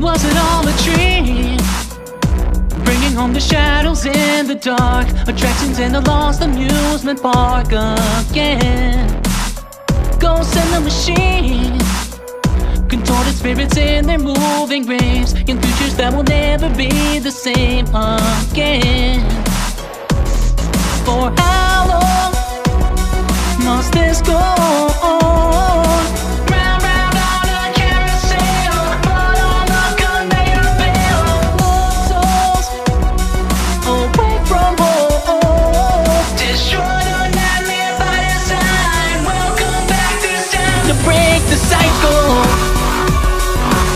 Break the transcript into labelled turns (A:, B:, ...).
A: Was it all a dream? Bringing home the shadows in the dark Attractions in the lost amusement park again Ghosts in the machine Contorted spirits in their moving graves In futures that will never be the same again For break the cycle